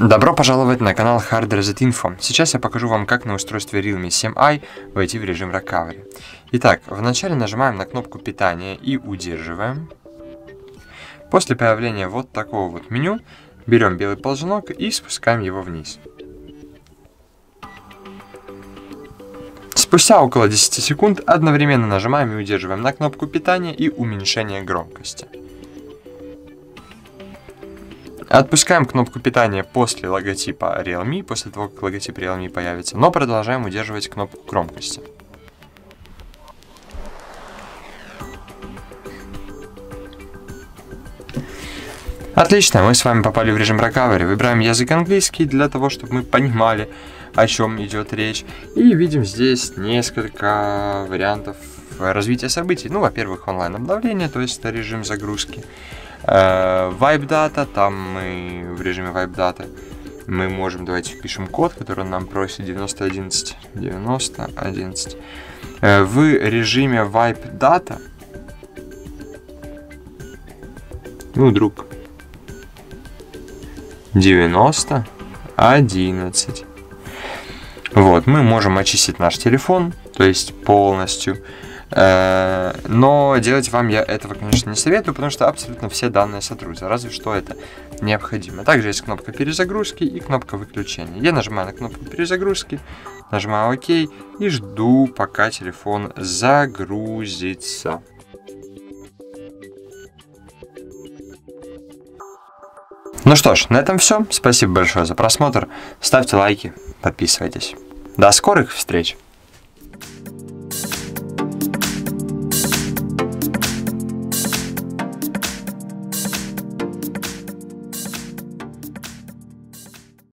Добро пожаловать на канал Hard Reset Info. Сейчас я покажу вам, как на устройстве Realme 7i войти в режим Recovery. Итак, вначале нажимаем на кнопку питания и удерживаем. После появления вот такого вот меню, берем белый ползунок и спускаем его вниз. Спустя около 10 секунд одновременно нажимаем и удерживаем на кнопку питания и уменьшение громкости. Отпускаем кнопку питания после логотипа Realme, после того, как логотип Realme появится, но продолжаем удерживать кнопку громкости. Отлично, мы с вами попали в режим recovery. Выбираем язык английский для того, чтобы мы понимали, о чем идет речь. И видим здесь несколько вариантов развития событий. Ну, во-первых, онлайн обновление, то есть это режим загрузки. Э, Vibe Data, там мы в режиме Vibe Data мы можем, давайте впишем код, который нам просит, 9011, 9011. Э, в режиме Vibe Data, ну, друг, 90, 11. Вот, мы можем очистить наш телефон, то есть полностью. Э, но делать вам я этого, конечно, не советую, потому что абсолютно все данные сотрутся, разве что это необходимо. Также есть кнопка перезагрузки и кнопка выключения. Я нажимаю на кнопку перезагрузки, нажимаю ОК и жду, пока телефон загрузится. Ну что ж, на этом все. Спасибо большое за просмотр. Ставьте лайки, подписывайтесь. До скорых встреч!